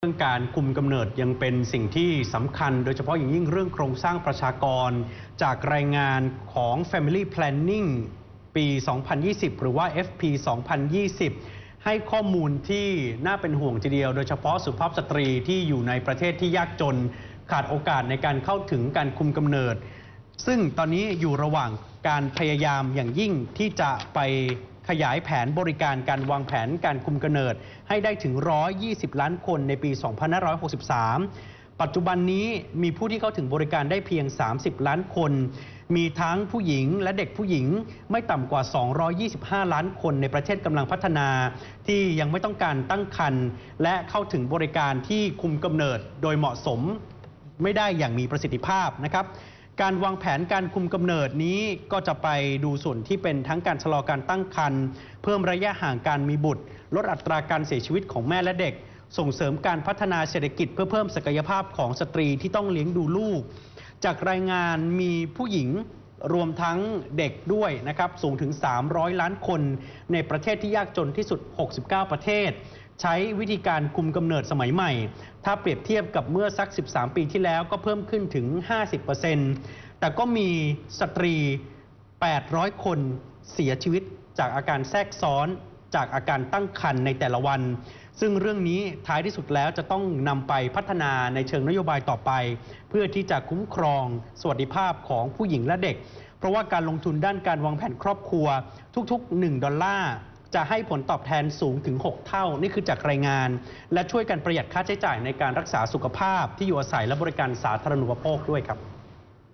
เรื่องการคุมกำเนิดยังเป็นสิ่งที่สำคัญ โดยเฉพาะอย่างยิ่งเรื่องโครงสร้างประชากร จากรายงานของ Family Planning ปี 2020 หรือว่า FP 2020 ให้ข้อมูลที่น่าเป็นห่วงทีเดียว โดยเฉพาะสุภาพสตรีที่อยู่ในประเทศที่ยากจน ขาดโอกาสในการเข้าถึงการคุมกำเนิด ซึ่งตอนนี้อยู่ระหว่างการพยายามอย่างยิ่งที่จะไป ขยายแผนบริการการวางแผนการคุมกำเนิด ให้ได้ถึง 120 ล้านคนในปี 2563 ปัจจุบันนี้มีผู้ที่เข้าถึงบริการได้เพียง 30 ล้านคน มีทั้งผู้หญิงและเด็กผู้หญิงไม่ต่ำกว่า 225 ล้านคนในประเทศกำลังพัฒนา ที่ยังไม่ต้องการตั้งครรภ์และเข้าถึงบริการที่คุมกำเนิดโดยเหมาะสมไม่ได้อย่างมีประสิทธิภาพนะครับ การวางแผนการคุมกำเนิดนี้ก็จะไปดูส่วนที่เป็นทั้งการชะลอการตั้งครรภ์เพิ่มระยะห่างการมีบุตร ลดอัตราการเสียชีวิตของแม่และเด็ก ส่งเสริมการพัฒนาเศรษฐกิจเพื่อเพิ่มศักยภาพของสตรีที่ต้องเลี้ยงดูลูก จากรายงานมีผู้หญิงรวมทั้งเด็กด้วยนะครับ สูงถึง 300 ล้านคน ในประเทศที่ยากจนที่สุด 69 ประเทศ ใช้วิธีการคุมกำเนิดสมัยใหม่ ถ้าเปรียบเทียบกับเมื่อสัก 13 ปีที่แล้วก็เพิ่มขึ้นถึง 50%แต่ก็มีสตรี 800 คนเสียชีวิตจากอาการแทรกซ้อนจากอาการตั้งครรภ์ในแต่ละวัน ซึ่งเรื่องนี้ท้ายที่สุดแล้วจะต้องนำไปพัฒนาในเชิงนโยบายต่อไป เพื่อที่จะคุ้มครองสวัสดิภาพของผู้หญิงและเด็ก เพราะว่าการลงทุนด้านการวางแผนครอบครัวทุก ๆ 1 ดอลลาร์ จะให้ผลตอบแทนสูงถึง 6 เท่า นี่คือจากรายงาน และช่วยกันประหยัดค่าใช้จ่ายในการรักษาสุขภาพที่อยู่อาศัยและบริการสาธารณูปโภคด้วยครับ